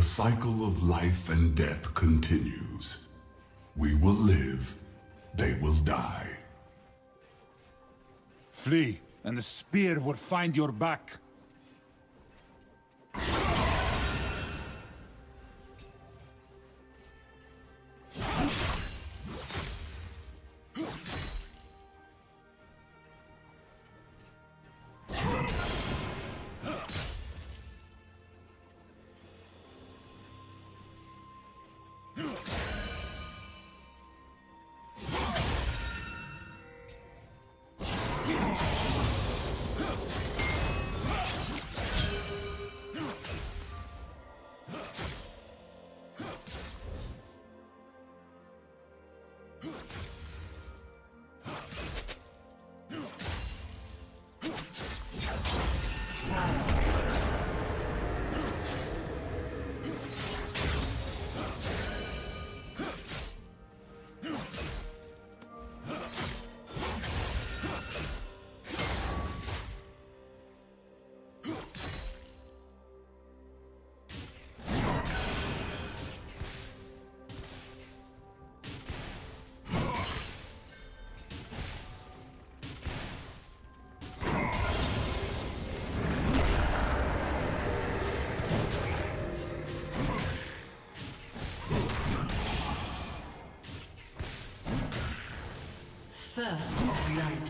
The cycle of life and death continues. We will live, they will die. Flee, and the spear will find your back. First blood.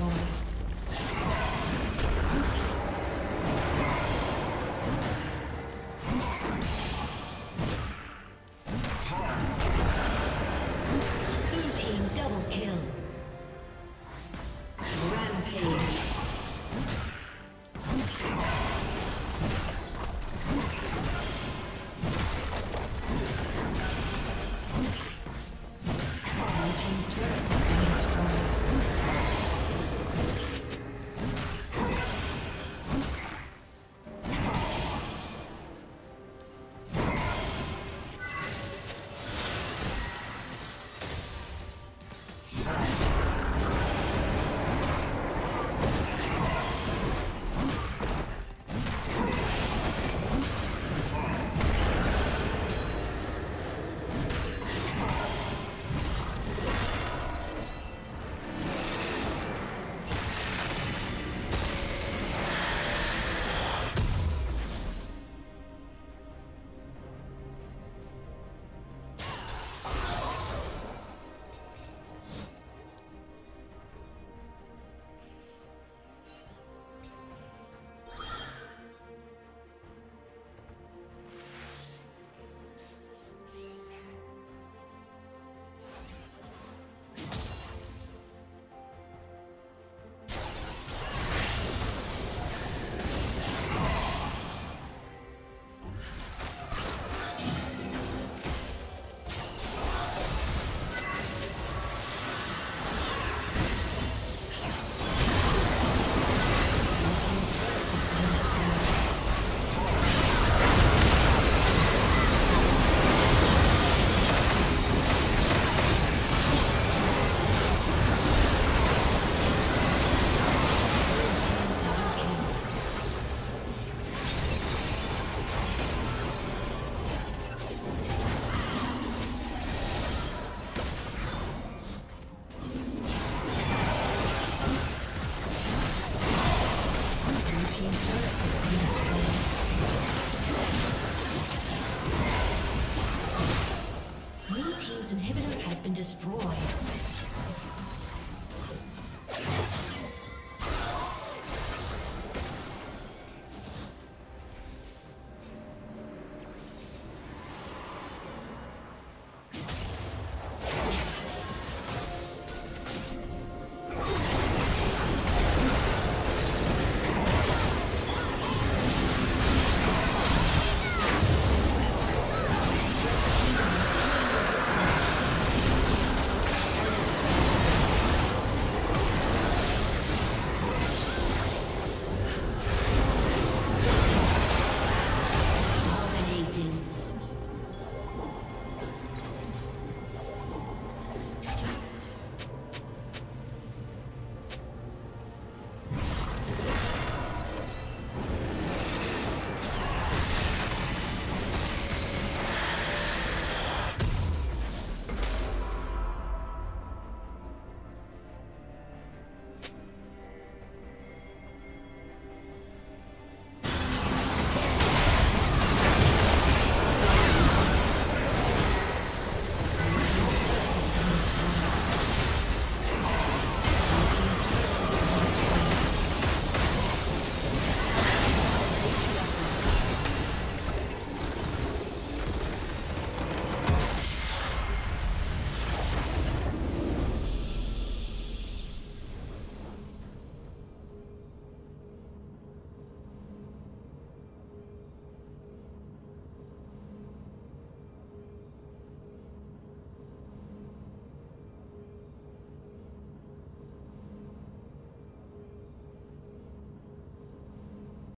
destroyed.